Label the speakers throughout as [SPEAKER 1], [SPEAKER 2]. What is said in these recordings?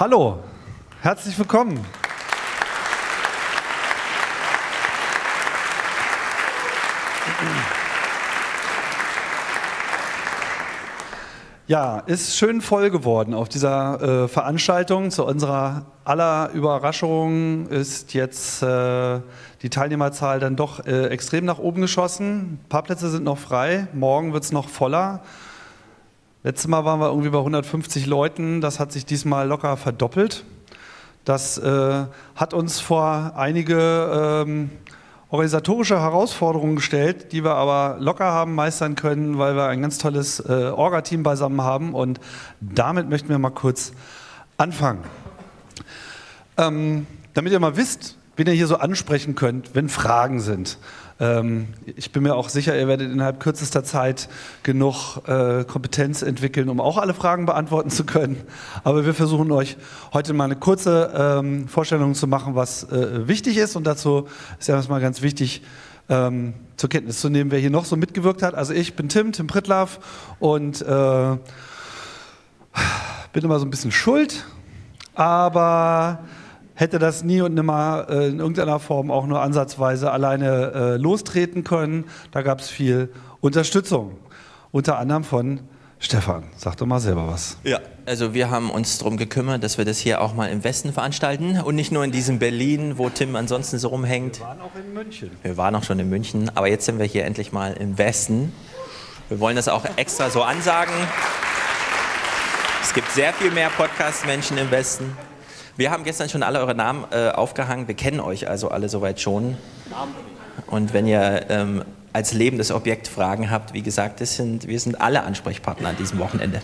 [SPEAKER 1] Hallo, herzlich willkommen. Ja, ist schön voll geworden auf dieser äh, Veranstaltung. Zu unserer aller Überraschung ist jetzt äh, die Teilnehmerzahl dann doch äh, extrem nach oben geschossen. Ein paar Plätze sind noch frei. Morgen wird es noch voller. Letztes Mal waren wir irgendwie bei 150 Leuten. Das hat sich diesmal locker verdoppelt. Das äh, hat uns vor einige ähm, organisatorische Herausforderungen gestellt, die wir aber locker haben meistern können, weil wir ein ganz tolles äh, Orga-Team beisammen haben. Und damit möchten wir mal kurz anfangen. Ähm, damit ihr mal wisst, wen ihr hier so ansprechen könnt, wenn Fragen sind. Ähm, ich bin mir auch sicher, ihr werdet innerhalb kürzester Zeit genug äh, Kompetenz entwickeln, um auch alle Fragen beantworten zu können. Aber wir versuchen euch heute mal eine kurze ähm, Vorstellung zu machen, was äh, wichtig ist. Und dazu ist ja erstmal ganz wichtig, ähm, zur Kenntnis zu nehmen, wer hier noch so mitgewirkt hat. Also ich bin Tim, Tim Prittlaff und äh, bin immer so ein bisschen schuld, aber hätte das nie und nimmer äh, in irgendeiner Form auch nur ansatzweise alleine äh, lostreten können. Da gab es viel Unterstützung, unter anderem von Stefan. Sag doch mal selber was.
[SPEAKER 2] Ja, also wir haben uns darum gekümmert, dass wir das hier auch mal im Westen veranstalten und nicht nur in diesem Berlin, wo Tim ansonsten so rumhängt.
[SPEAKER 1] Wir waren auch in München.
[SPEAKER 2] Wir waren auch schon in München, aber jetzt sind wir hier endlich mal im Westen. Wir wollen das auch extra so ansagen. Es gibt sehr viel mehr Podcast-Menschen im Westen. Wir haben gestern schon alle eure Namen äh, aufgehangen. Wir kennen euch also alle soweit schon. Und wenn ihr ähm, als lebendes Objekt Fragen habt, wie gesagt, das sind, wir sind alle Ansprechpartner an diesem Wochenende.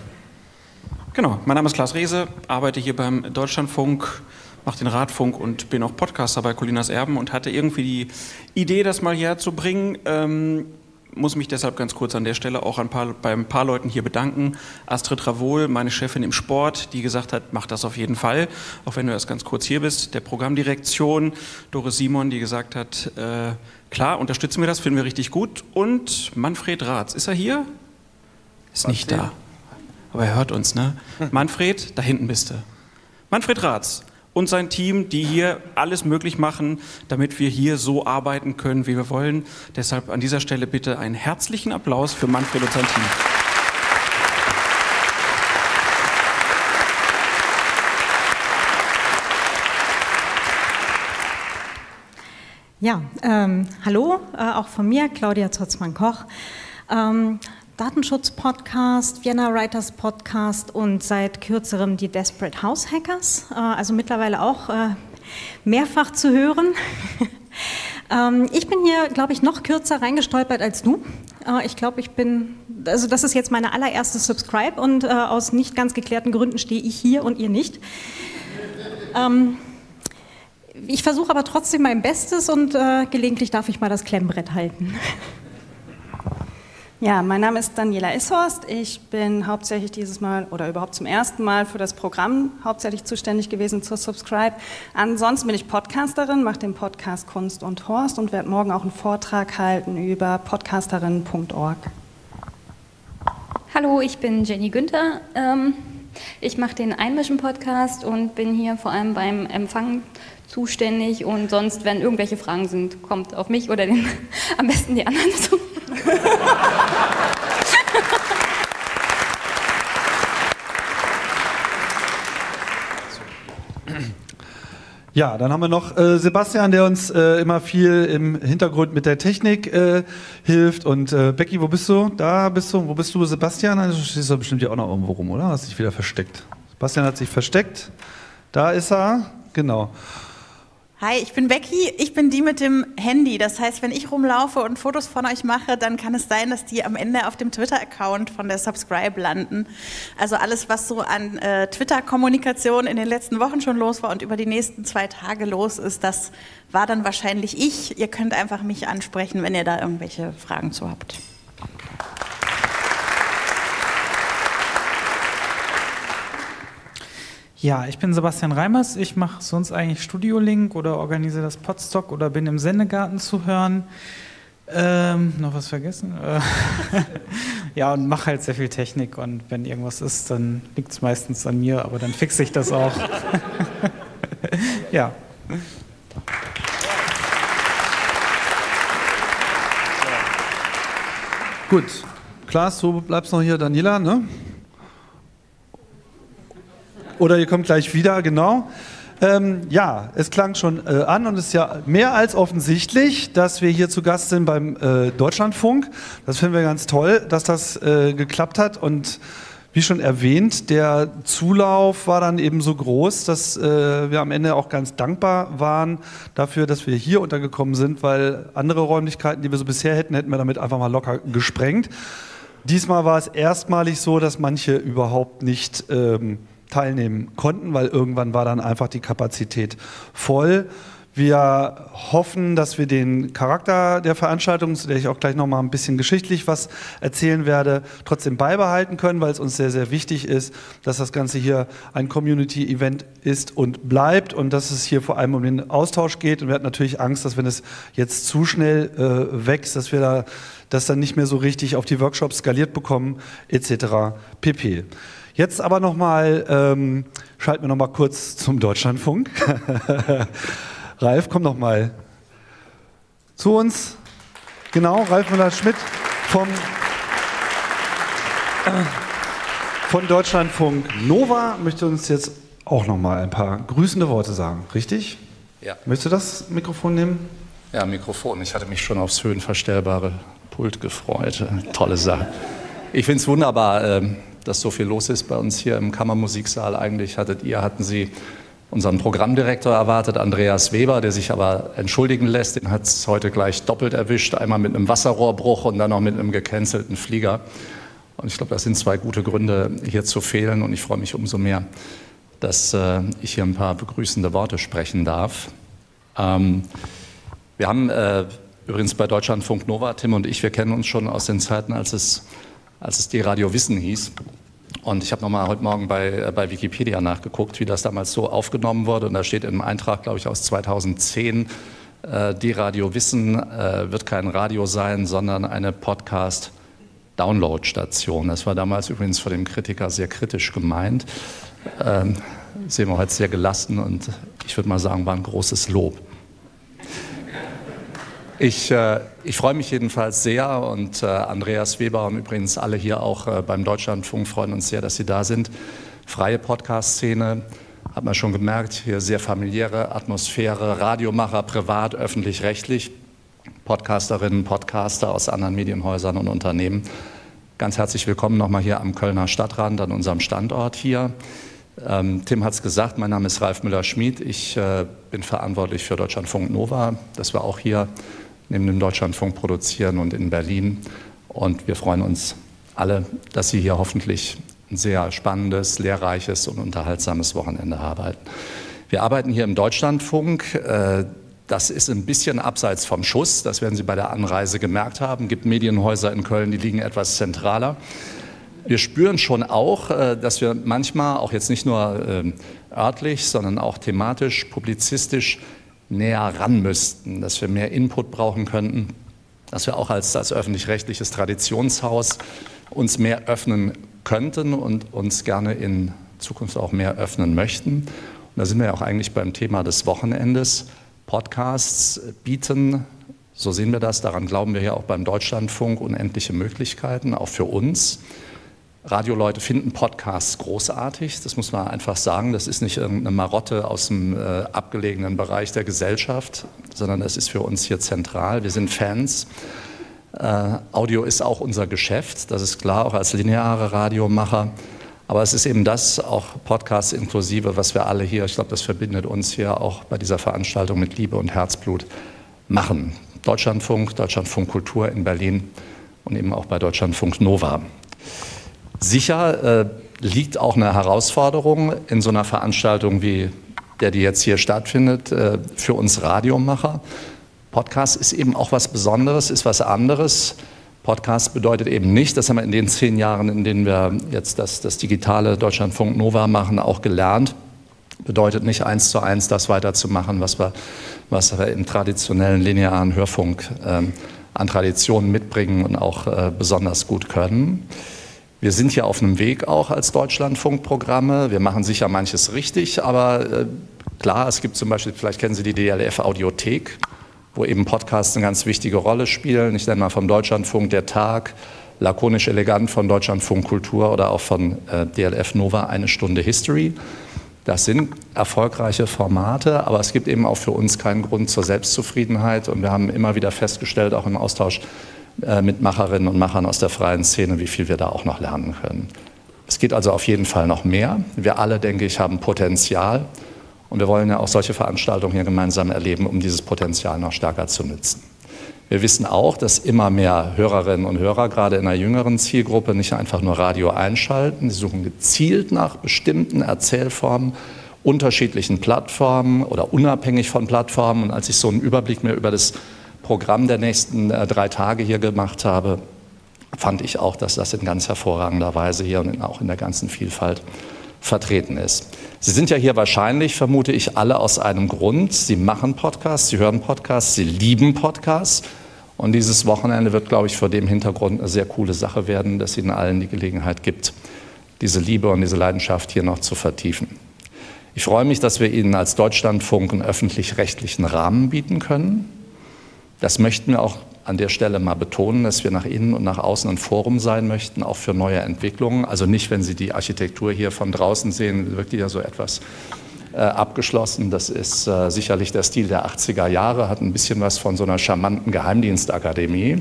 [SPEAKER 3] Genau, mein Name ist Klaas Rehse, arbeite hier beim Deutschlandfunk, mache den Radfunk und bin auch Podcaster bei Colinas Erben und hatte irgendwie die Idee, das mal hierher zu bringen. Ähm, muss mich deshalb ganz kurz an der Stelle auch ein paar, bei ein paar Leuten hier bedanken. Astrid Ravol, meine Chefin im Sport, die gesagt hat, mach das auf jeden Fall, auch wenn du erst ganz kurz hier bist. Der Programmdirektion, Doris Simon, die gesagt hat, äh, klar, unterstützen wir das, finden wir richtig gut. Und Manfred Ratz, ist er hier? Ist nicht da. Aber er hört uns, ne? Manfred, da hinten bist du. Manfred Ratz, und sein Team, die hier alles möglich machen, damit wir hier so arbeiten können, wie wir wollen. Deshalb an dieser Stelle bitte einen herzlichen Applaus für Manfred und sein Team.
[SPEAKER 4] Ja, ähm, hallo, äh, auch von mir, Claudia Zotzmann-Koch. Ähm, Datenschutz-Podcast, Vienna Writers Podcast und seit kürzerem die Desperate House Hackers, äh, also mittlerweile auch äh, mehrfach zu hören. ähm, ich bin hier, glaube ich, noch kürzer reingestolpert als du. Äh, ich glaube, ich bin, also das ist jetzt meine allererste Subscribe und aus nicht ganz geklärten Gründen stehe ich hier und ihr nicht. Ähm, ich versuche aber trotzdem mein Bestes und gelegentlich darf ich mal das Klemmbrett halten.
[SPEAKER 5] Ja, mein Name ist Daniela Ishorst. Ich bin hauptsächlich dieses Mal oder überhaupt zum ersten Mal für das Programm hauptsächlich zuständig gewesen zur Subscribe. Ansonsten bin ich Podcasterin, mache den Podcast Kunst und Horst und werde morgen auch einen Vortrag halten über podcasterin.org.
[SPEAKER 6] Hallo, ich bin Jenny Günther. Ähm, ich mache den Einmischen-Podcast und bin hier vor allem beim Empfang zuständig und sonst, wenn irgendwelche Fragen sind, kommt auf mich oder den, am besten die anderen zu.
[SPEAKER 1] Ja, dann haben wir noch äh, Sebastian, der uns äh, immer viel im Hintergrund mit der Technik äh, hilft. Und äh, Becky, wo bist du? Da bist du. Wo bist du, Sebastian? Also, du stehst doch bestimmt hier auch noch irgendwo rum, oder? Hast dich wieder versteckt. Sebastian hat sich versteckt. Da ist er. Genau.
[SPEAKER 7] Hi, ich bin Becky. Ich bin die mit dem Handy. Das heißt, wenn ich rumlaufe und Fotos von euch mache, dann kann es sein, dass die am Ende auf dem Twitter-Account von der Subscribe landen. Also alles, was so an äh, Twitter-Kommunikation in den letzten Wochen schon los war und über die nächsten zwei Tage los ist, das war dann wahrscheinlich ich. Ihr könnt einfach mich ansprechen, wenn ihr da irgendwelche Fragen zu habt.
[SPEAKER 8] Ja, ich bin Sebastian Reimers. Ich mache sonst eigentlich Studiolink oder organisiere das Podstock oder bin im Sendegarten zu hören. Ähm, noch was vergessen? Äh, Ja, und mache halt sehr viel Technik und wenn irgendwas ist, dann liegt es meistens an mir, aber dann fixe ich das auch. ja.
[SPEAKER 1] Gut. Klaas, du bleibst noch hier, Daniela, ne? Oder ihr kommt gleich wieder, genau. Ähm, ja, es klang schon äh, an und es ist ja mehr als offensichtlich, dass wir hier zu Gast sind beim äh, Deutschlandfunk. Das finden wir ganz toll, dass das äh, geklappt hat und wie schon erwähnt, der Zulauf war dann eben so groß, dass äh, wir am Ende auch ganz dankbar waren dafür, dass wir hier untergekommen sind, weil andere Räumlichkeiten, die wir so bisher hätten, hätten wir damit einfach mal locker gesprengt. Diesmal war es erstmalig so, dass manche überhaupt nicht ähm, teilnehmen konnten, weil irgendwann war dann einfach die Kapazität voll. Wir hoffen, dass wir den Charakter der Veranstaltung, zu der ich auch gleich noch mal ein bisschen geschichtlich was erzählen werde, trotzdem beibehalten können, weil es uns sehr, sehr wichtig ist, dass das Ganze hier ein Community-Event ist und bleibt und dass es hier vor allem um den Austausch geht. Und wir hatten natürlich Angst, dass wenn es jetzt zu schnell äh, wächst, dass wir da das dann nicht mehr so richtig auf die Workshops skaliert bekommen, etc. pp. Jetzt aber noch mal, ähm, schalten wir noch mal kurz zum Deutschlandfunk. Ralf, komm noch mal zu uns. Genau, Ralf Müller-Schmidt vom äh, von Deutschlandfunk Nova möchte uns jetzt auch noch mal ein paar grüßende Worte sagen, richtig?
[SPEAKER 9] Ja.
[SPEAKER 1] Möchtest du das Mikrofon nehmen?
[SPEAKER 9] Ja, Mikrofon. Ich hatte mich schon aufs höhenverstellbare Pult gefreut. Tolle Sache. Ich finde es wunderbar, ähm, dass so viel los ist bei uns hier im Kammermusiksaal. Eigentlich hattet ihr, hatten Sie unseren Programmdirektor erwartet, Andreas Weber, der sich aber entschuldigen lässt. Den hat es heute gleich doppelt erwischt, einmal mit einem Wasserrohrbruch und dann noch mit einem gecancelten Flieger. Und ich glaube, das sind zwei gute Gründe, hier zu fehlen. Und ich freue mich umso mehr, dass äh, ich hier ein paar begrüßende Worte sprechen darf. Ähm, wir haben äh, übrigens bei Deutschlandfunk Nova, Tim und ich, wir kennen uns schon aus den Zeiten, als es, als es die Radio Wissen hieß. Und ich habe nochmal heute Morgen bei, äh, bei Wikipedia nachgeguckt, wie das damals so aufgenommen wurde. Und da steht im Eintrag, glaube ich, aus 2010, äh, die Radio Wissen äh, wird kein Radio sein, sondern eine Podcast-Download-Station. Das war damals übrigens von dem Kritiker sehr kritisch gemeint. Ähm, sehen wir heute sehr gelassen und ich würde mal sagen, war ein großes Lob. Ich, äh, ich freue mich jedenfalls sehr und äh, Andreas Weber und übrigens alle hier auch äh, beim Deutschlandfunk freuen uns sehr, dass Sie da sind. Freie Podcast-Szene, hat man schon gemerkt, hier sehr familiäre Atmosphäre, Radiomacher, privat, öffentlich-rechtlich, Podcasterinnen, Podcaster aus anderen Medienhäusern und Unternehmen. Ganz herzlich willkommen nochmal hier am Kölner Stadtrand an unserem Standort hier. Ähm, Tim hat es gesagt, mein Name ist Ralf Müller-Schmid. Ich äh, bin verantwortlich für Deutschlandfunk Nova, das wir auch hier neben dem Deutschlandfunk produzieren und in Berlin. Und wir freuen uns alle, dass Sie hier hoffentlich ein sehr spannendes, lehrreiches und unterhaltsames Wochenende arbeiten. Wir arbeiten hier im Deutschlandfunk. Äh, das ist ein bisschen abseits vom Schuss. Das werden Sie bei der Anreise gemerkt haben. Es gibt Medienhäuser in Köln, die liegen etwas zentraler. Wir spüren schon auch, äh, dass wir manchmal, auch jetzt nicht nur ähm, örtlich, sondern auch thematisch, publizistisch, näher ran müssten, dass wir mehr Input brauchen könnten, dass wir auch als, als öffentlich-rechtliches Traditionshaus uns mehr öffnen könnten und uns gerne in Zukunft auch mehr öffnen möchten. Und da sind wir ja auch eigentlich beim Thema des Wochenendes. Podcasts bieten, so sehen wir das, daran glauben wir ja auch beim Deutschlandfunk, unendliche Möglichkeiten, auch für uns. Radioleute finden Podcasts großartig, das muss man einfach sagen. Das ist nicht irgendeine Marotte aus dem äh, abgelegenen Bereich der Gesellschaft, sondern das ist für uns hier zentral. Wir sind Fans. Äh, Audio ist auch unser Geschäft, das ist klar, auch als lineare Radiomacher. Aber es ist eben das, auch Podcasts inklusive, was wir alle hier, ich glaube, das verbindet uns hier auch bei dieser Veranstaltung mit Liebe und Herzblut machen. Deutschlandfunk, Deutschlandfunk Kultur in Berlin und eben auch bei Deutschlandfunk Nova. Sicher äh, liegt auch eine Herausforderung in so einer Veranstaltung wie der, die jetzt hier stattfindet, äh, für uns Radiomacher. Podcast ist eben auch was Besonderes, ist was anderes. Podcast bedeutet eben nicht, das haben wir in den zehn Jahren, in denen wir jetzt das, das digitale Deutschlandfunk Nova machen, auch gelernt, bedeutet nicht eins zu eins das weiterzumachen, was wir, was wir im traditionellen linearen Hörfunk ähm, an Traditionen mitbringen und auch äh, besonders gut können. Wir sind hier auf einem Weg auch als Deutschlandfunkprogramme. Wir machen sicher manches richtig, aber äh, klar, es gibt zum Beispiel, vielleicht kennen Sie die DLF Audiothek, wo eben Podcasts eine ganz wichtige Rolle spielen. Ich nenne mal vom Deutschlandfunk der Tag, lakonisch elegant von Deutschlandfunk Kultur oder auch von äh, DLF Nova eine Stunde History. Das sind erfolgreiche Formate, aber es gibt eben auch für uns keinen Grund zur Selbstzufriedenheit. Und wir haben immer wieder festgestellt, auch im Austausch mit Macherinnen und Machern aus der freien Szene, wie viel wir da auch noch lernen können. Es geht also auf jeden Fall noch mehr. Wir alle, denke ich, haben Potenzial. Und wir wollen ja auch solche Veranstaltungen hier gemeinsam erleben, um dieses Potenzial noch stärker zu nutzen. Wir wissen auch, dass immer mehr Hörerinnen und Hörer, gerade in einer jüngeren Zielgruppe, nicht einfach nur Radio einschalten. Sie suchen gezielt nach bestimmten Erzählformen, unterschiedlichen Plattformen oder unabhängig von Plattformen. Und als ich so einen Überblick mir über das Programm der nächsten äh, drei Tage hier gemacht habe, fand ich auch, dass das in ganz hervorragender Weise hier und auch in der ganzen Vielfalt vertreten ist. Sie sind ja hier wahrscheinlich, vermute ich, alle aus einem Grund. Sie machen Podcasts, Sie hören Podcasts, Sie lieben Podcasts. Und dieses Wochenende wird, glaube ich, vor dem Hintergrund eine sehr coole Sache werden, dass Ihnen allen die Gelegenheit gibt, diese Liebe und diese Leidenschaft hier noch zu vertiefen. Ich freue mich, dass wir Ihnen als Deutschlandfunk einen öffentlich-rechtlichen Rahmen bieten können. Das möchten wir auch an der Stelle mal betonen, dass wir nach innen und nach außen ein Forum sein möchten, auch für neue Entwicklungen. Also nicht, wenn Sie die Architektur hier von draußen sehen, wirkt die ja so etwas äh, abgeschlossen. Das ist äh, sicherlich der Stil der 80er Jahre, hat ein bisschen was von so einer charmanten Geheimdienstakademie.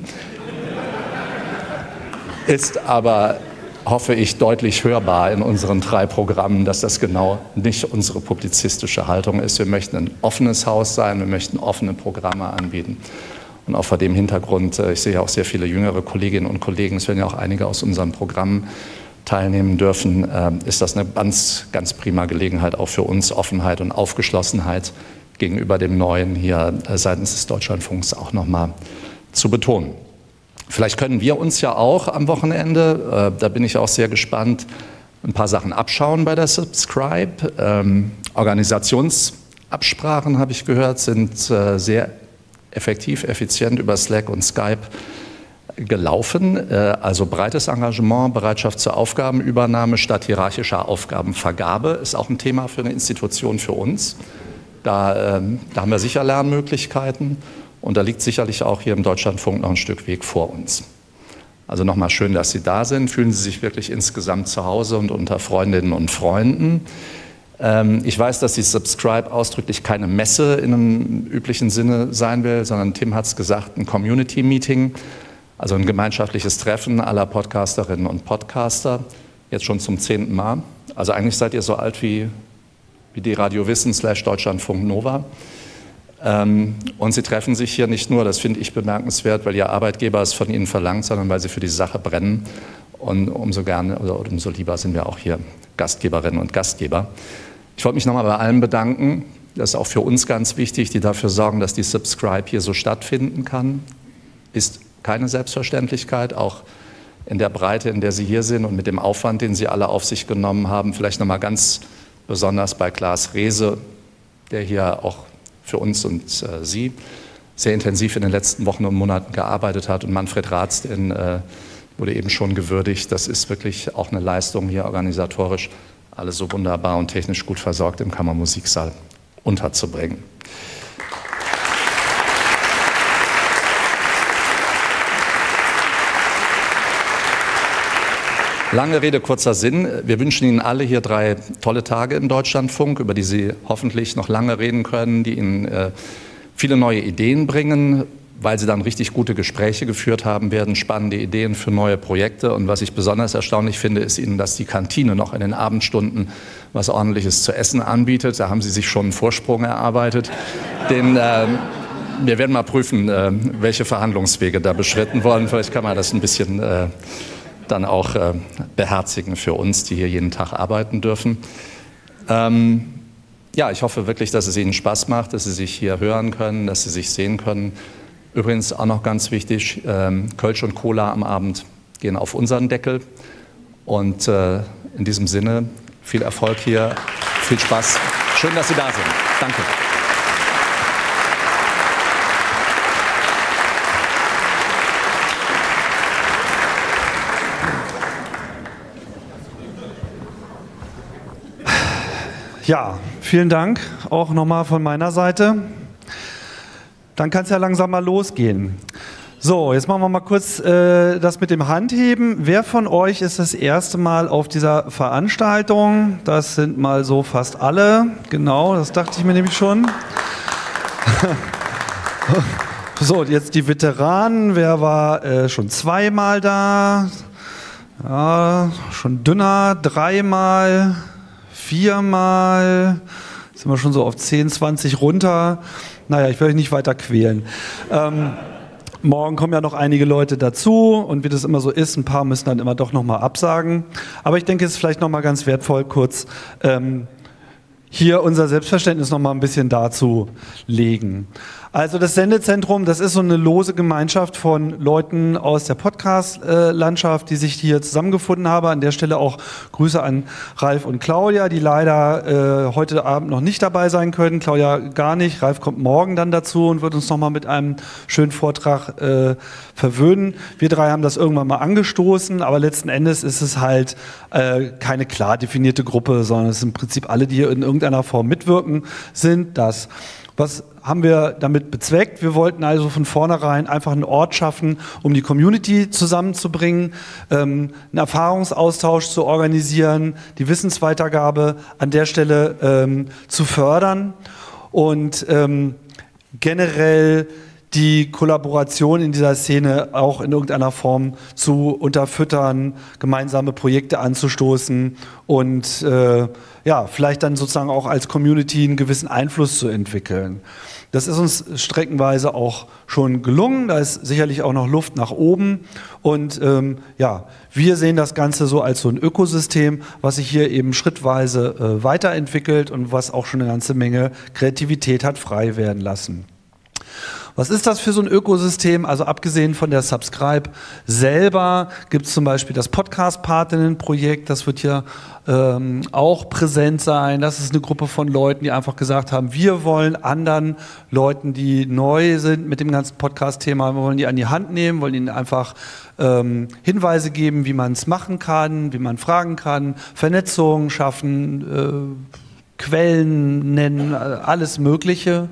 [SPEAKER 9] Ist aber, hoffe ich, deutlich hörbar in unseren drei Programmen, dass das genau nicht unsere publizistische Haltung ist. Wir möchten ein offenes Haus sein, wir möchten offene Programme anbieten. Und auch vor dem Hintergrund, äh, ich sehe ja auch sehr viele jüngere Kolleginnen und Kollegen, es werden ja auch einige aus unserem Programm teilnehmen dürfen, äh, ist das eine ganz, ganz prima Gelegenheit auch für uns, Offenheit und Aufgeschlossenheit gegenüber dem Neuen hier äh, seitens des Deutschlandfunks auch nochmal zu betonen. Vielleicht können wir uns ja auch am Wochenende, da bin ich auch sehr gespannt, ein paar Sachen abschauen bei der Subscribe. Ähm, Organisationsabsprachen, habe ich gehört, sind sehr effektiv, effizient über Slack und Skype gelaufen. Äh, also breites Engagement, Bereitschaft zur Aufgabenübernahme statt hierarchischer Aufgabenvergabe ist auch ein Thema für eine Institution für uns. Da, ähm, da haben wir sicher Lernmöglichkeiten und da liegt sicherlich auch hier im Deutschlandfunk noch ein Stück Weg vor uns. Also nochmal schön, dass Sie da sind. Fühlen Sie sich wirklich insgesamt zu Hause und unter Freundinnen und Freunden. Ähm, ich weiß, dass die Subscribe ausdrücklich keine Messe in einem üblichen Sinne sein will, sondern Tim hat es gesagt, ein Community-Meeting, also ein gemeinschaftliches Treffen aller Podcasterinnen und Podcaster, jetzt schon zum zehnten Mal. Also eigentlich seid ihr so alt wie, wie die Radio Wissen slash Deutschlandfunk Nova. Ähm, und sie treffen sich hier nicht nur, das finde ich bemerkenswert, weil ihr Arbeitgeber es von ihnen verlangt, sondern weil sie für die Sache brennen. Und umso gerne oder umso lieber sind wir auch hier Gastgeberinnen und Gastgeber. Ich wollte mich nochmal bei allen bedanken. Das ist auch für uns ganz wichtig, die dafür sorgen, dass die Subscribe hier so stattfinden kann. Ist keine Selbstverständlichkeit, auch in der Breite, in der Sie hier sind und mit dem Aufwand, den Sie alle auf sich genommen haben. Vielleicht nochmal ganz besonders bei Klaas Rehse, der hier auch für uns und äh, Sie sehr intensiv in den letzten Wochen und Monaten gearbeitet hat und Manfred Ratz, den äh, wurde eben schon gewürdigt. Das ist wirklich auch eine Leistung hier organisatorisch alles so wunderbar und technisch gut versorgt im Kammermusiksaal unterzubringen. Lange Rede, kurzer Sinn. Wir wünschen Ihnen alle hier drei tolle Tage im Deutschlandfunk, über die Sie hoffentlich noch lange reden können, die Ihnen äh, viele neue Ideen bringen, weil sie dann richtig gute Gespräche geführt haben werden, spannende Ideen für neue Projekte. Und was ich besonders erstaunlich finde, ist Ihnen, dass die Kantine noch in den Abendstunden was ordentliches zu essen anbietet. Da haben Sie sich schon einen Vorsprung erarbeitet. Den, äh, wir werden mal prüfen, äh, welche Verhandlungswege da beschritten wurden. Vielleicht kann man das ein bisschen äh, dann auch äh, beherzigen für uns, die hier jeden Tag arbeiten dürfen. Ähm, ja, ich hoffe wirklich, dass es Ihnen Spaß macht, dass Sie sich hier hören können, dass Sie sich sehen können. Übrigens auch noch ganz wichtig, ähm, Kölsch und Cola am Abend gehen auf unseren Deckel. Und äh, in diesem Sinne, viel Erfolg hier, viel Spaß. Schön, dass Sie da sind. Danke.
[SPEAKER 1] Ja, vielen Dank auch nochmal von meiner Seite. Dann kann es ja langsam mal losgehen. So, jetzt machen wir mal kurz äh, das mit dem Handheben. Wer von euch ist das erste Mal auf dieser Veranstaltung? Das sind mal so fast alle. Genau, das dachte ich mir nämlich schon. so, jetzt die Veteranen. Wer war äh, schon zweimal da? Ja, schon dünner, dreimal, viermal. Sind wir schon so auf 10, 20 runter. Naja, ich will euch nicht weiter quälen. Ähm, Morgen kommen ja noch einige Leute dazu und wie das immer so ist, ein paar müssen dann immer doch nochmal absagen. Aber ich denke, es ist vielleicht nochmal ganz wertvoll, kurz ähm, hier unser Selbstverständnis nochmal ein bisschen darzulegen. Also das Sendezentrum, das ist so eine lose Gemeinschaft von Leuten aus der Podcast-Landschaft, die sich hier zusammengefunden haben. An der Stelle auch Grüße an Ralf und Claudia, die leider äh, heute Abend noch nicht dabei sein können. Claudia gar nicht. Ralf kommt morgen dann dazu und wird uns nochmal mit einem schönen Vortrag äh, verwöhnen. Wir drei haben das irgendwann mal angestoßen, aber letzten Endes ist es halt äh, keine klar definierte Gruppe, sondern es sind im Prinzip alle, die in irgendeiner Form mitwirken, sind das. Was haben wir damit bezweckt? Wir wollten also von vornherein einfach einen Ort schaffen, um die Community zusammenzubringen, ähm, einen Erfahrungsaustausch zu organisieren, die Wissensweitergabe an der Stelle ähm, zu fördern und ähm, generell die Kollaboration in dieser Szene auch in irgendeiner Form zu unterfüttern, gemeinsame Projekte anzustoßen und äh, ja, vielleicht dann sozusagen auch als Community einen gewissen Einfluss zu entwickeln. Das ist uns streckenweise auch schon gelungen. Da ist sicherlich auch noch Luft nach oben. Und ähm, ja, wir sehen das Ganze so als so ein Ökosystem, was sich hier eben schrittweise äh, weiterentwickelt und was auch schon eine ganze Menge Kreativität hat frei werden lassen. Was ist das für so ein Ökosystem? Also abgesehen von der Subscribe selber gibt es zum Beispiel das Podcast-Partinnen-Projekt, das wird hier ähm, auch präsent sein. Das ist eine Gruppe von Leuten, die einfach gesagt haben, wir wollen anderen Leuten, die neu sind mit dem ganzen Podcast-Thema, wir wollen die an die Hand nehmen, wollen ihnen einfach ähm, Hinweise geben, wie man es machen kann, wie man fragen kann, Vernetzung schaffen, äh, Quellen nennen, alles Mögliche.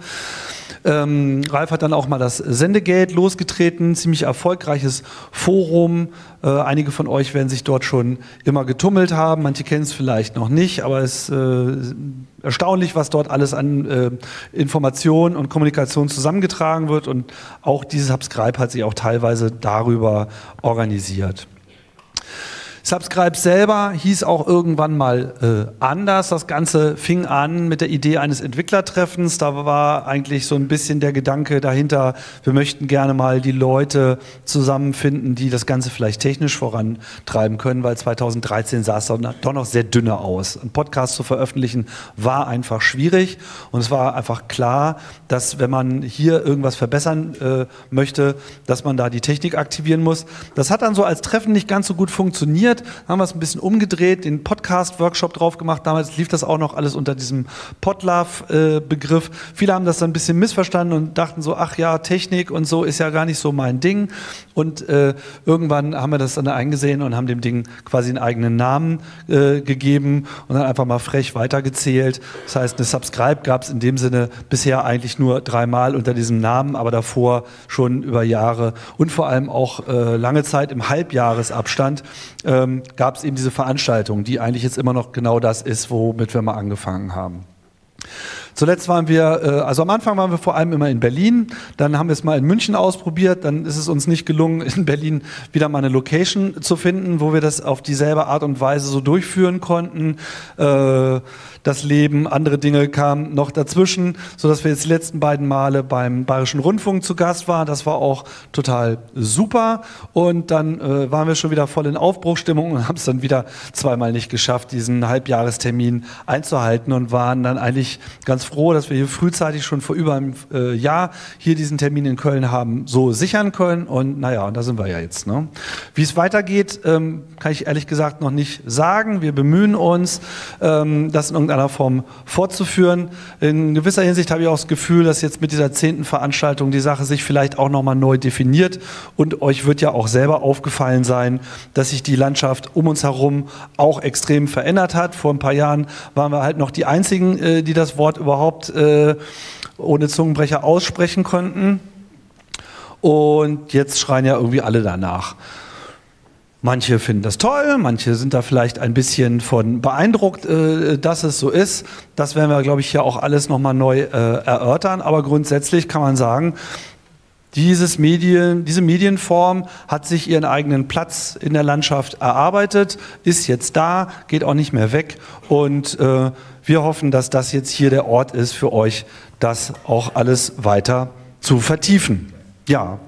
[SPEAKER 1] Ähm, Ralf hat dann auch mal das Sendegate losgetreten, ziemlich erfolgreiches Forum. Äh, einige von euch werden sich dort schon immer getummelt haben, manche kennen es vielleicht noch nicht, aber es ist äh, erstaunlich, was dort alles an äh, Information und Kommunikation zusammengetragen wird und auch dieses Subscribe hat sich auch teilweise darüber organisiert. Subscribe selber hieß auch irgendwann mal äh, anders. Das Ganze fing an mit der Idee eines Entwicklertreffens. Da war eigentlich so ein bisschen der Gedanke dahinter, wir möchten gerne mal die Leute zusammenfinden, die das Ganze vielleicht technisch vorantreiben können, weil 2013 sah es doch noch sehr dünne aus. Ein Podcast zu veröffentlichen war einfach schwierig und es war einfach klar, dass wenn man hier irgendwas verbessern äh, möchte, dass man da die Technik aktivieren muss. Das hat dann so als Treffen nicht ganz so gut funktioniert funktioniert. Haben wir es ein bisschen umgedreht, den Podcast-Workshop drauf gemacht. Damals lief das auch noch alles unter diesem Podlove-Begriff. Viele haben das dann ein bisschen missverstanden und dachten so, ach ja, Technik und so ist ja gar nicht so mein Ding. Und äh, irgendwann haben wir das dann eingesehen und haben dem Ding quasi einen eigenen Namen äh, gegeben und dann einfach mal frech weitergezählt. Das heißt, eine Subscribe gab es in dem Sinne bisher eigentlich nur dreimal unter diesem Namen, aber davor schon über Jahre und vor allem auch äh, lange Zeit im Halbjahresabstand ähm, gab es eben diese Veranstaltung, die eigentlich jetzt immer noch genau das ist, womit wir mal angefangen haben. Zuletzt waren wir, äh, also am Anfang waren wir vor allem immer in Berlin, dann haben wir es mal in München ausprobiert, dann ist es uns nicht gelungen, in Berlin wieder mal eine Location zu finden, wo wir das auf dieselbe Art und Weise so durchführen konnten. Das Leben, andere Dinge kamen noch dazwischen, sodass wir jetzt die letzten beiden Male beim Bayerischen Rundfunk zu Gast waren. Das war auch total super. Und dann äh, waren wir schon wieder voll in Aufbruchstimmung und haben es dann wieder zweimal nicht geschafft, diesen Halbjahrestermin einzuhalten und waren dann eigentlich ganz froh, dass wir hier frühzeitig schon vor über einem äh, Jahr hier diesen Termin in Köln haben so sichern können. Und naja, und da sind wir ja jetzt. Ne? Wie es weitergeht, ähm, kann ich ehrlich gesagt noch nicht sagen. Wir bemühen uns, ähm, das in irgendeiner Form fortzuführen. In gewisser Hinsicht habe ich auch das Gefühl, dass jetzt mit dieser zehnten Veranstaltung die Sache sich vielleicht auch nochmal neu definiert und euch wird ja auch selber aufgefallen sein, dass sich die Landschaft um uns herum auch extrem verändert hat. Vor ein paar Jahren waren wir halt noch die Einzigen, äh, die das Wort überhaupt äh, ohne Zungenbrecher aussprechen konnten. Und jetzt schreien ja irgendwie alle danach. Manche finden das toll, manche sind da vielleicht ein bisschen von beeindruckt, äh, dass es so ist. Das werden wir, glaube ich, hier auch alles nochmal neu äh, erörtern. Aber grundsätzlich kann man sagen, dieses Medien, diese Medienform hat sich ihren eigenen Platz in der Landschaft erarbeitet, ist jetzt da, geht auch nicht mehr weg. Und äh, wir hoffen, dass das jetzt hier der Ort ist für euch, das auch alles weiter zu vertiefen. Ja,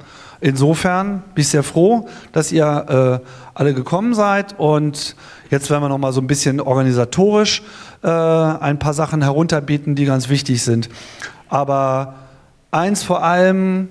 [SPEAKER 1] insofern bin ich sehr froh, dass ihr äh, alle gekommen seid und jetzt werden wir noch mal so ein bisschen organisatorisch äh, ein paar Sachen herunterbieten, die ganz wichtig sind. Aber eins vor allem,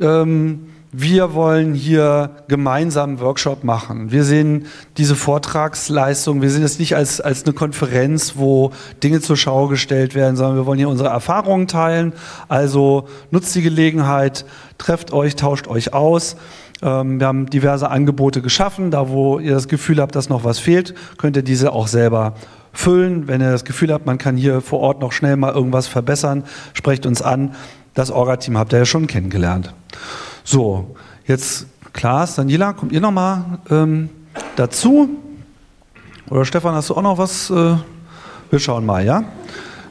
[SPEAKER 1] ähm, wir wollen hier gemeinsam einen Workshop machen. Wir sehen diese Vortragsleistung, wir sehen es nicht als, als eine Konferenz, wo Dinge zur Schau gestellt werden, sondern wir wollen hier unsere Erfahrungen teilen. Also nutzt die Gelegenheit, trefft euch, tauscht euch aus. Ähm, wir haben diverse Angebote geschaffen. Da, wo ihr das Gefühl habt, dass noch was fehlt, könnt ihr diese auch selber füllen. Wenn ihr das Gefühl habt, man kann hier vor Ort noch schnell mal irgendwas verbessern, sprecht uns an. Das Orga-Team habt ihr ja schon kennengelernt. So, jetzt Klaas, Daniela, kommt ihr nochmal ähm, dazu? Oder Stefan, hast du auch noch was? Äh, wir schauen mal, ja?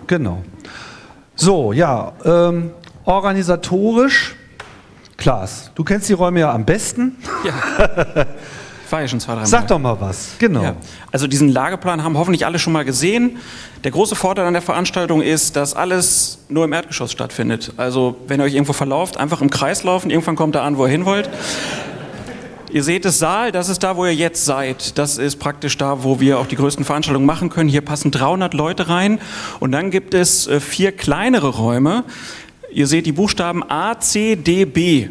[SPEAKER 1] Genau. So, ja, ähm, organisatorisch, Klaas, du kennst die Räume ja am besten.
[SPEAKER 3] Ja. War ja schon zwei, drei Mal.
[SPEAKER 1] Sag doch mal was, genau. Ja.
[SPEAKER 3] Also diesen Lageplan haben hoffentlich alle schon mal gesehen. Der große Vorteil an der Veranstaltung ist, dass alles nur im Erdgeschoss stattfindet. Also wenn ihr euch irgendwo verlauft, einfach im Kreis laufen, irgendwann kommt er an, wo ihr hin wollt. Ihr seht das Saal, das ist da, wo ihr jetzt seid. Das ist praktisch da, wo wir auch die größten Veranstaltungen machen können. Hier passen 300 Leute rein. Und dann gibt es äh, vier kleinere Räume. Ihr seht die Buchstaben A, C, D, B.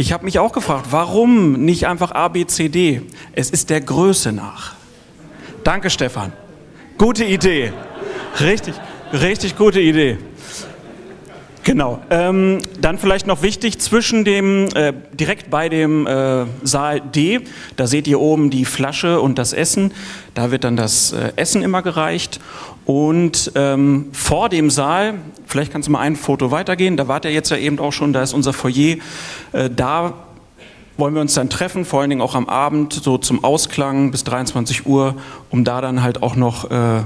[SPEAKER 3] Ich habe mich auch gefragt, warum nicht einfach A, B, C, D? Es ist der Größe nach. Danke, Stefan. Gute Idee. Richtig, richtig gute Idee. Genau. Ähm, dann vielleicht noch wichtig zwischen dem äh, direkt bei dem äh, Saal D, da seht ihr oben die Flasche und das Essen. Da wird dann das äh, Essen immer gereicht und ähm, vor dem Saal, vielleicht kannst du mal ein Foto weitergehen, da wart ihr jetzt ja eben auch schon, da ist unser Foyer. Äh, da wollen wir uns dann treffen, vor allen Dingen auch am Abend, so zum Ausklang bis 23 Uhr, um da dann halt auch noch äh,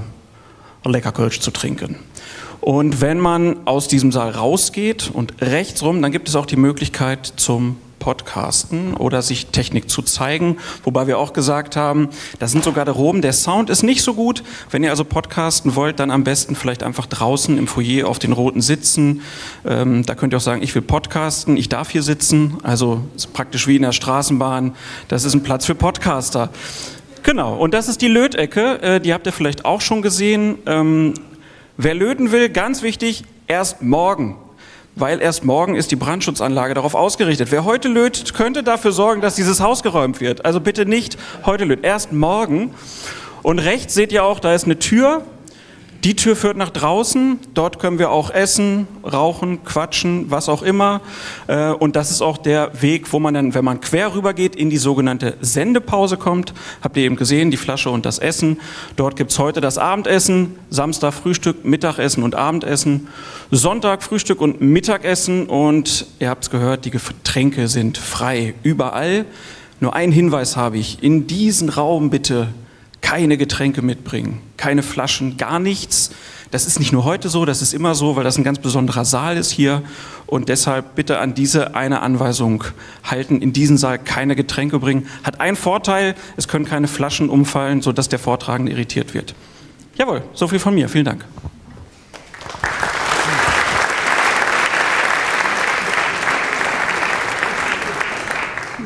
[SPEAKER 3] lecker Kölsch zu trinken. Und wenn man aus diesem Saal rausgeht und rechts rum, dann gibt es auch die Möglichkeit zum Podcasten oder sich Technik zu zeigen. Wobei wir auch gesagt haben, das sind so Garderoben, der Sound ist nicht so gut. Wenn ihr also podcasten wollt, dann am besten vielleicht einfach draußen im Foyer auf den roten sitzen. Ähm, da könnt ihr auch sagen, ich will podcasten, ich darf hier sitzen. Also praktisch wie in der Straßenbahn. Das ist ein Platz für Podcaster. Genau, und das ist die Lötecke, äh, die habt ihr vielleicht auch schon gesehen. Ähm, wer löten will, ganz wichtig, erst morgen weil erst morgen ist die Brandschutzanlage darauf ausgerichtet. Wer heute lötet, könnte dafür sorgen, dass dieses Haus geräumt wird. Also bitte nicht heute löten, erst morgen. Und rechts seht ihr auch, da ist eine Tür. Die Tür führt nach draußen. Dort können wir auch essen, rauchen, quatschen, was auch immer. Äh, und das ist auch der Weg, wo man dann, wenn man quer rüber geht, in die sogenannte Sendepause kommt. Habt ihr eben gesehen, die Flasche und das Essen. Dort gibt's heute das Abendessen, Samstag Frühstück, Mittagessen und Abendessen. Sonntag Frühstück und Mittagessen. Und ihr habt's gehört, die Getränke sind frei überall. Nur einen Hinweis habe ich. In diesen Raum bitte keine Getränke mitbringen, keine Flaschen, gar nichts. Das ist nicht nur heute so, das ist immer so, weil das ein ganz besonderer Saal ist hier. Und deshalb bitte an diese eine Anweisung halten, in diesen Saal keine Getränke bringen. Hat einen Vorteil, es können keine Flaschen umfallen, sodass der Vortragende irritiert wird. Jawohl, so viel von mir. Vielen Dank.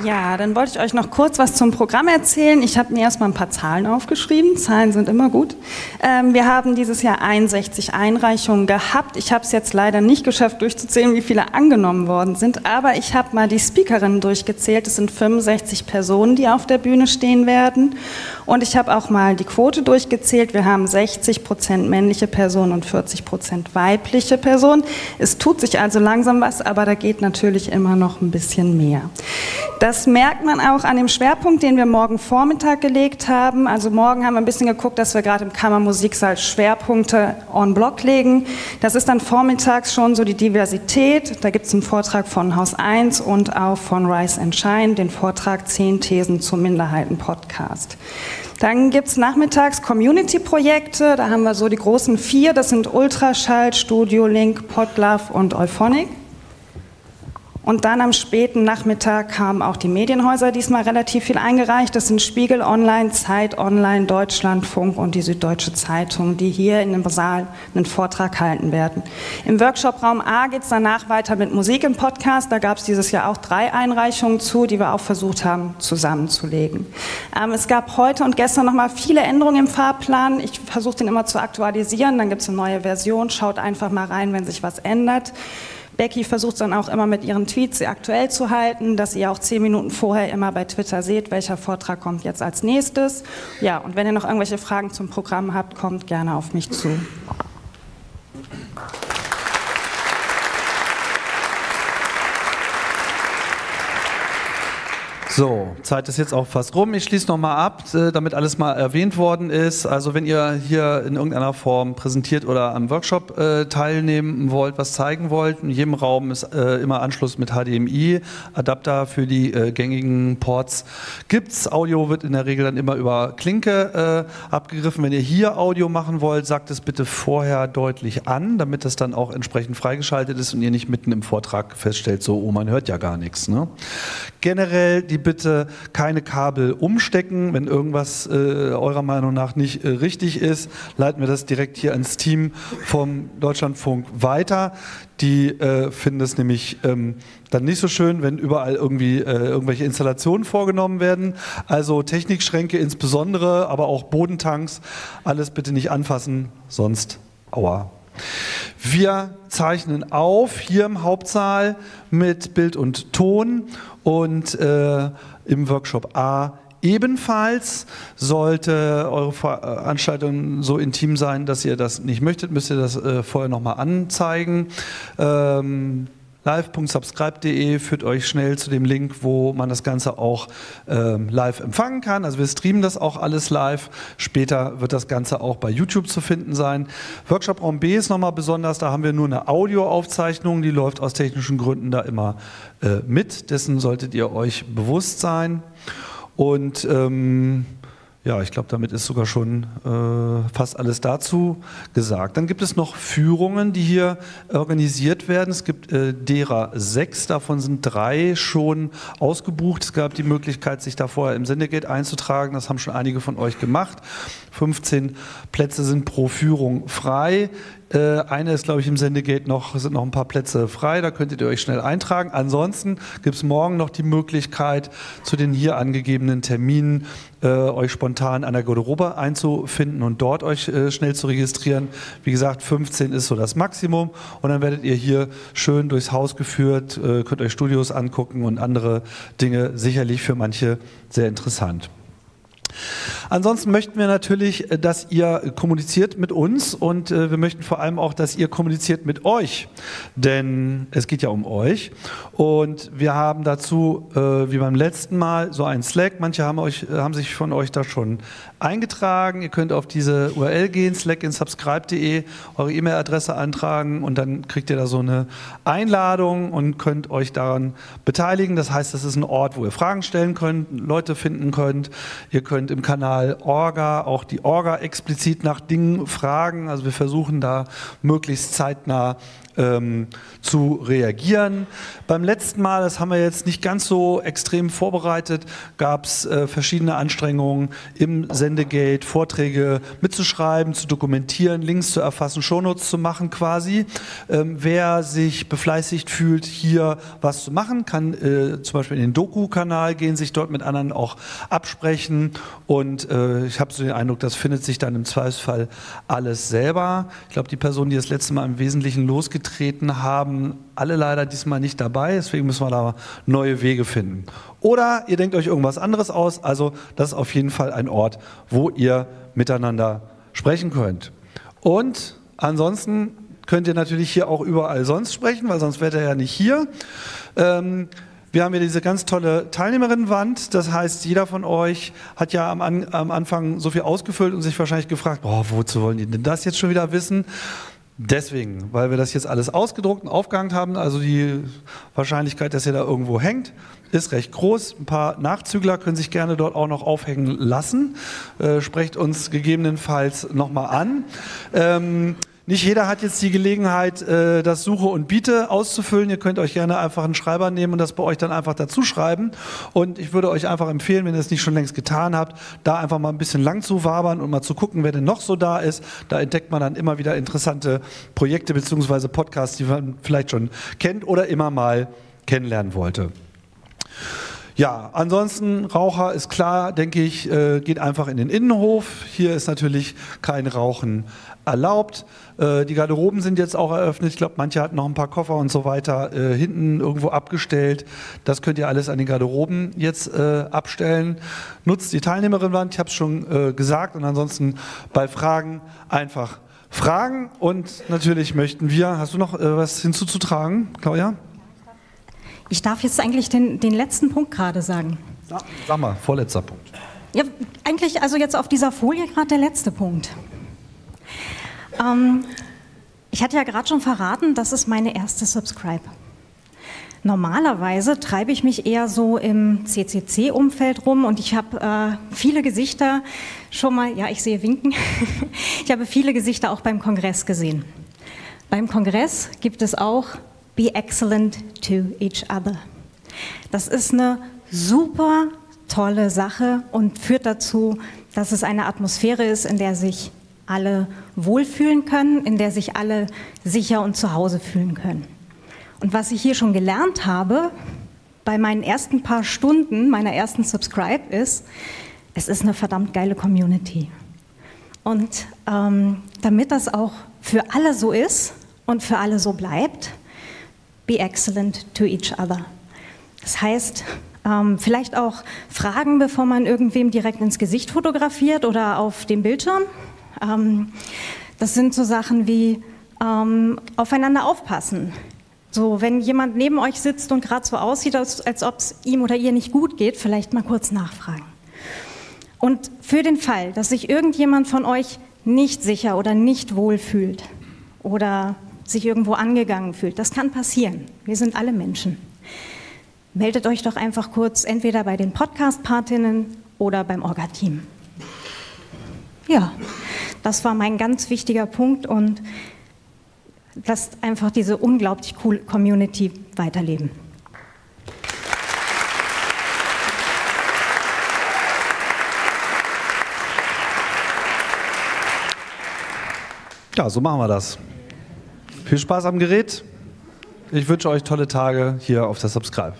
[SPEAKER 5] Ja, dann wollte ich euch noch kurz was zum Programm erzählen. Ich habe mir erstmal ein paar Zahlen aufgeschrieben. Zahlen sind immer gut. Ähm, wir haben dieses Jahr 61 Einreichungen gehabt. Ich habe es jetzt leider nicht geschafft, durchzuzählen, wie viele angenommen worden sind. Aber ich habe mal die Speakerinnen durchgezählt. Es sind 65 Personen, die auf der Bühne stehen werden. Und ich habe auch mal die Quote durchgezählt. Wir haben 60 Prozent männliche Personen und 40 Prozent weibliche Personen. Es tut sich also langsam was, aber da geht natürlich immer noch ein bisschen mehr. Das merkt man auch an dem Schwerpunkt, den wir morgen Vormittag gelegt haben. Also morgen haben wir ein bisschen geguckt, dass wir gerade im Kammermusiksaal Schwerpunkte on Block legen. Das ist dann vormittags schon so die Diversität. Da gibt es einen Vortrag von Haus 1 und auch von Rise and Shine, den Vortrag 10 Thesen zum Minderheiten-Podcast. Dann gibt es nachmittags Community-Projekte. Da haben wir so die großen vier. Das sind Ultraschall, Studio Link, Podlove und Euphonic. Und dann am späten Nachmittag haben auch die Medienhäuser diesmal relativ viel eingereicht. Das sind Spiegel Online, Zeit Online, Deutschlandfunk und die Süddeutsche Zeitung, die hier in dem Saal einen Vortrag halten werden. Im Workshop-Raum A geht es danach weiter mit Musik im Podcast. Da gab es dieses Jahr auch drei Einreichungen zu, die wir auch versucht haben zusammenzulegen. Ähm, es gab heute und gestern nochmal viele Änderungen im Fahrplan. Ich versuche den immer zu aktualisieren. Dann gibt es eine neue Version. Schaut einfach mal rein, wenn sich was ändert. Becky versucht dann auch immer mit ihren Tweets sie aktuell zu halten, dass ihr auch zehn Minuten vorher immer bei Twitter seht, welcher Vortrag kommt jetzt als nächstes. Ja, und wenn ihr noch irgendwelche Fragen zum Programm habt, kommt gerne auf mich zu.
[SPEAKER 1] So, Zeit ist jetzt auch fast rum. Ich schließe nochmal ab, äh, damit alles mal erwähnt worden ist. Also wenn ihr hier in irgendeiner Form präsentiert oder am Workshop äh, teilnehmen wollt, was zeigen wollt, in jedem Raum ist äh, immer Anschluss mit HDMI, Adapter für die äh, gängigen Ports gibt's. Audio wird in der Regel dann immer über Klinke äh, abgegriffen. Wenn ihr hier Audio machen wollt, sagt es bitte vorher deutlich an, damit es dann auch entsprechend freigeschaltet ist und ihr nicht mitten im Vortrag feststellt, so, oh, man hört ja gar nichts. Ne? Generell die bitte keine Kabel umstecken. Wenn irgendwas äh, eurer Meinung nach nicht äh, richtig ist, leiten wir das direkt hier ans Team vom Deutschlandfunk weiter. Die äh, finden es nämlich ähm, dann nicht so schön, wenn überall irgendwie äh, irgendwelche Installationen vorgenommen werden. Also Technikschränke insbesondere, aber auch Bodentanks, alles bitte nicht anfassen, sonst aua. Wir zeichnen auf hier im Hauptsaal mit Bild und Ton und äh, im Workshop A ebenfalls. Sollte eure Veranstaltung so intim sein, dass ihr das nicht möchtet, müsst ihr das äh, vorher nochmal anzeigen. Ähm, live.subscribe.de führt euch schnell zu dem Link, wo man das Ganze auch ähm, live empfangen kann. Also wir streamen das auch alles live. Später wird das Ganze auch bei YouTube zu finden sein. Workshop Raum B ist nochmal besonders, da haben wir nur eine Audioaufzeichnung, die läuft aus technischen Gründen da immer äh, mit. Dessen solltet ihr euch bewusst sein. Und ähm, ja, ich glaube, damit ist sogar schon äh, fast alles dazu gesagt. Dann gibt es noch Führungen, die hier organisiert werden. Es gibt äh, derer sechs, davon sind drei schon ausgebucht. Es gab die Möglichkeit, sich da vorher im Sendegate einzutragen. Das haben schon einige von euch gemacht. 15 Plätze sind pro Führung frei. Äh, eine ist, glaube ich, im Sendegate noch, sind noch ein paar Plätze frei, da könntet ihr euch schnell eintragen. Ansonsten gibt es morgen noch die Möglichkeit, zu den hier angegebenen Terminen äh, euch spontan an der Garderobe einzufinden und dort euch äh, schnell zu registrieren. Wie gesagt, 15 ist so das Maximum und dann werdet ihr hier schön durchs Haus geführt, äh, könnt euch Studios angucken und andere Dinge, sicherlich für manche sehr interessant. Ansonsten möchten wir natürlich, äh, dass ihr kommuniziert mit uns und äh, wir möchten vor allem auch, dass ihr kommuniziert mit euch, denn es geht ja um euch. Und wir haben dazu, äh, wie beim letzten Mal, so einen Slack. Manche haben, euch, haben sich von euch da schon eingetragen. Ihr könnt auf diese URL gehen, slack in subscribe.de, eure E-Mail-Adresse antragen und dann kriegt ihr da so eine Einladung und könnt euch daran beteiligen. Das heißt, das ist ein Ort, wo ihr Fragen stellen könnt, Leute finden könnt. Ihr könnt im Kanal Orga, auch die Orga explizit nach Dingen fragen. Also wir versuchen da möglichst zeitnah ähm, zu reagieren. Beim letzten Mal, das haben wir jetzt nicht ganz so extrem vorbereitet, gab es äh, verschiedene Anstrengungen im Sendegate, Vorträge mitzuschreiben, zu dokumentieren, Links zu erfassen, Shownotes zu machen quasi. Ähm, wer sich befleißigt fühlt, hier was zu machen, kann äh, zum Beispiel in den Doku-Kanal gehen, sich dort mit anderen auch absprechen und äh, ich habe so den Eindruck, das findet sich dann im Zweifelsfall alles selber. Ich glaube, die Personen, die das letzte Mal im Wesentlichen losgetreten haben, alle leider diesmal nicht dabei, deswegen müssen wir da neue Wege finden. Oder ihr denkt euch irgendwas anderes aus, also das ist auf jeden Fall ein Ort, wo ihr miteinander sprechen könnt. Und ansonsten könnt ihr natürlich hier auch überall sonst sprechen, weil sonst wärt ihr ja nicht hier. Ähm, wir haben hier diese ganz tolle Teilnehmerinnenwand. Das heißt, jeder von euch hat ja am, am, Anfang so viel ausgefüllt und sich wahrscheinlich gefragt, boah, wozu wollen die denn das jetzt schon wieder wissen? Deswegen, weil wir das jetzt alles ausgedruckt und aufgehangen haben, also die Wahrscheinlichkeit, dass ihr da irgendwo hängt, ist recht groß. Ein paar Nachzügler können sich gerne dort auch noch aufhängen lassen. Äh, sprecht uns gegebenenfalls nochmal an. Ähm, nicht jeder hat jetzt die Gelegenheit, äh, das Suche und Biete auszufüllen. Ihr könnt euch gerne einfach einen Schreiber nehmen und das bei euch dann einfach dazu schreiben. Und ich würde euch einfach empfehlen, wenn ihr es nicht schon längst getan habt, da einfach mal ein bisschen lang zu wabern und mal zu gucken, wer denn noch so da ist. Da entdeckt man dann immer wieder interessante Projekte bzw. Podcasts, die man vielleicht schon kennt oder immer mal kennenlernen wollte. Ja, ansonsten Raucher ist klar, denke ich, äh, geht einfach in den Innenhof. Hier ist natürlich kein Rauchen erlaubt. Äh, die Garderoben sind jetzt auch eröffnet. Ich glaube, manche hatten noch ein paar Koffer und so weiter äh, hinten irgendwo abgestellt. Das könnt ihr alles an den Garderoben jetzt äh, abstellen. Nutzt die Teilnehmerinnenwand, ich habe es schon gesagt. Und ansonsten bei Fragen einfach fragen. Und natürlich möchten wir, hast du noch was hinzuzutragen, Claudia?
[SPEAKER 4] Ich darf jetzt eigentlich den, den letzten Punkt gerade sagen.
[SPEAKER 1] Ja, sag mal, vorletzter Punkt.
[SPEAKER 4] Ja, eigentlich also jetzt auf dieser Folie gerade der letzte Punkt. Ähm, ich hatte ja gerade schon verraten, das ist meine erste Subscribe. Normalerweise treibe ich mich eher so im CCC-Umfeld rum und ich habe äh, viele Gesichter schon mal, ja, ich sehe Winken, ich habe viele Gesichter auch beim Kongress gesehen. Beim Kongress gibt es auch Be Excellent to Each Other. Das ist eine super tolle Sache und führt dazu, dass es eine Atmosphäre ist, in der sich alle wohlfühlen können, in der sich alle sicher und zu Hause fühlen können. Und was ich hier schon gelernt habe, bei meinen ersten paar Stunden meiner ersten Subscribe ist, es ist eine verdammt geile Community. Und ähm, damit das auch für alle so ist und für alle so bleibt, be excellent to each other. Das heißt, ähm, vielleicht auch fragen, bevor man irgendwem direkt ins Gesicht fotografiert oder auf dem Bildschirm. Ähm, das sind so Sachen wie ähm, aufeinander aufpassen. So, wenn jemand neben euch sitzt und gerade so aussieht, als, als ob es ihm oder ihr nicht gut geht, vielleicht mal kurz nachfragen. Und für den Fall, dass sich irgendjemand von euch nicht sicher oder nicht wohl fühlt oder sich irgendwo angegangen fühlt, das kann passieren. Wir sind alle Menschen. Meldet euch doch einfach kurz entweder bei den Podcast-Partinnen oder beim Orga-Team. Ja, das war mein ganz wichtiger Punkt und lasst einfach diese unglaublich coole Community weiterleben.
[SPEAKER 1] Ja, so machen wir das. Viel Spaß am Gerät. Ich wünsche euch tolle Tage hier auf der Subscribe.